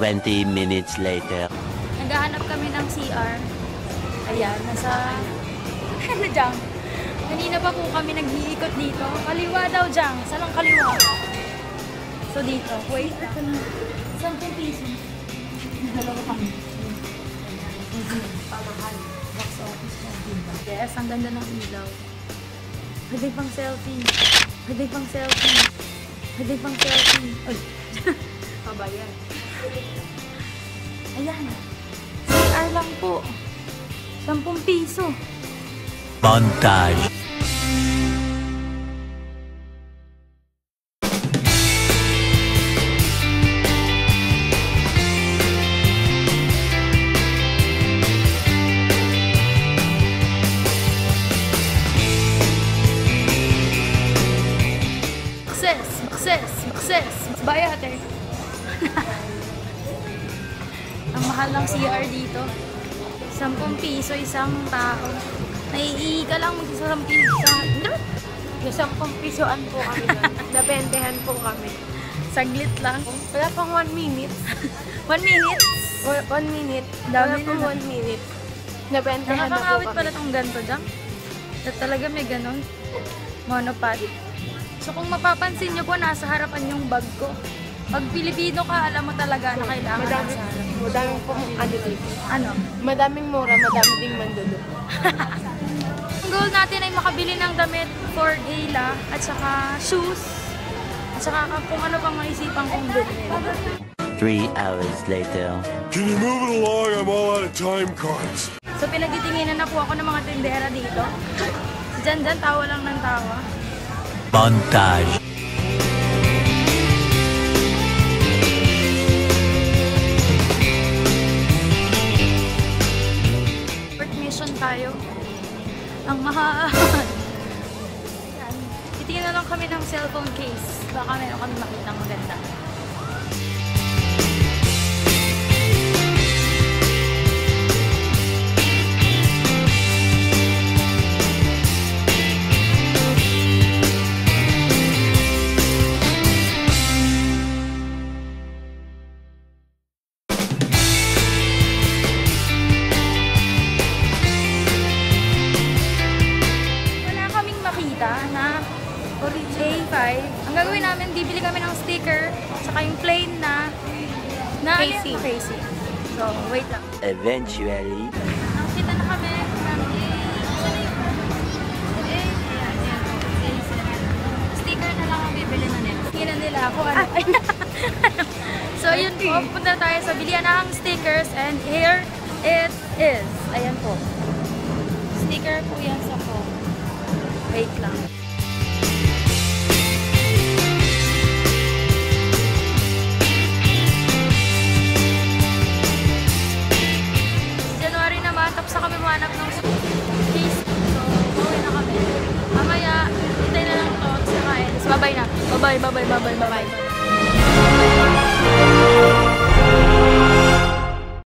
20 minutes later. Naghahanap kami ng CR. Ayan, nasa... Ano dyan? Kanina pa po kami nag-iikot dito. Kaliwa daw dyan. Saan ang kaliwa? So dito. Wait lang. 10 piso. Dalawa kami. Pamahal. Box office ng Timba. Yes, ang ganda ng ilaw. Pwede pang selfie. Pwede pang selfie. Pwede pang selfie. Ay. Pabayan. Ayan. CR lang po. 10 piso. Montage. Success! Success! Success! Bayate. Ang mahal ng CR dito. 10 piso isang tao. Naiihi ka lang mag-isang piso. Yung 10 pisoan po kami doon. Nabentehan po kami. Saglit lang. Wala pang 1 minute. 1 minute. 1 minute. Dami Wala pang na. 1 minute. Nabentehan na po Nakakawit kami. pala tong ganito dyan. At talaga may ganon. Monopod. So kung mapapansin nyo po, nasa harapan yung bag ko. Pag Pilipino ka, alam mo talaga na kailangan Madami, nasa harap. madaming pong ano dito. Ano? Madaming mura, madami ding mandulo. Ang goal natin ay makabili ng damit for gala at saka shoes. At saka kung ano pang maisipan kong bilhin. Three hours later. Can you move it along? I'm all out of time cards. So pinagtitinginan na po ako ng mga tindera dito. Jan, tawa lang ng tawa. Montage. Na lang kami ng cellphone case. Baka meron kami makita maganda. Ang gagawin namin, bibili kami ng sticker, saka yung plain na na Casey. Ano, Casey. So, wait lang. Eventually. Nakita na kami na. Sticker na lang ang bibili na nila. Tingnan nila ako. Ano? so, yun po. Punta tayo sa bilihan ng stickers and here it is. Ayan po. Sticker po yan sa phone. Wait lang. Na kami manap ng case. So, pauwi na kami. Mamaya, hintay na lang to, tapos nakain. Tapos bye-bye na. Bye-bye, bye-bye, bye-bye, bye-bye.